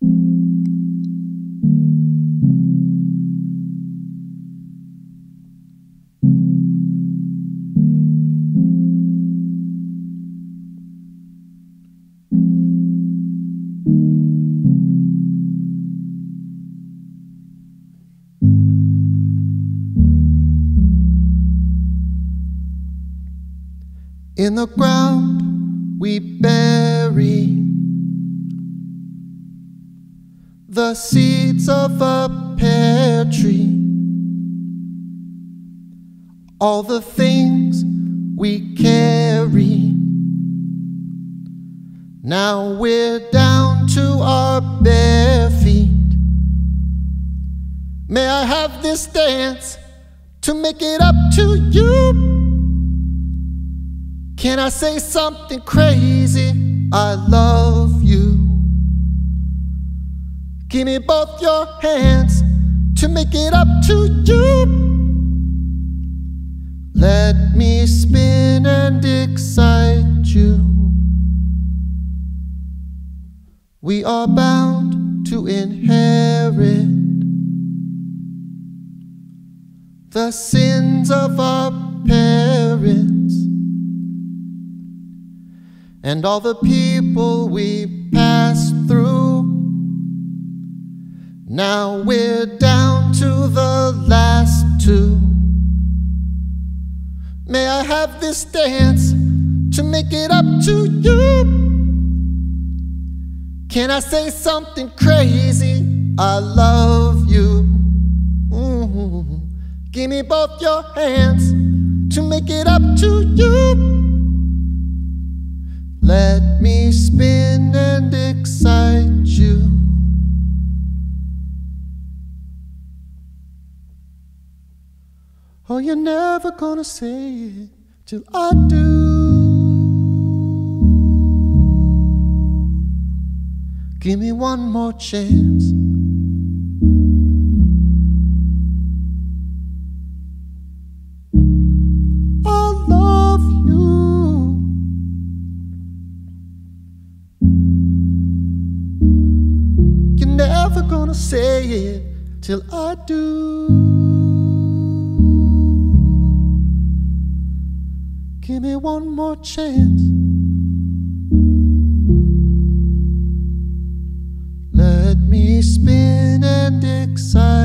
In the ground we bury the seeds of a pear tree. All the things we carry. Now we're down to our bare feet. May I have this dance to make it up to you? Can I say something crazy? I love. Give me both your hands to make it up to you. Let me spin and excite you. We are bound to inherit the sins of our parents and all the people we Now we're down to the last two. May I have this dance to make it up to you? Can I say something crazy? I love you. Mm-hmm. Give me both your hands to make it up to you. Let me spin and excite you. Oh, you're never gonna say it till I do. Give me one more chance. I love you. You're never gonna say it till I do. One more chance. Let me spin and excite.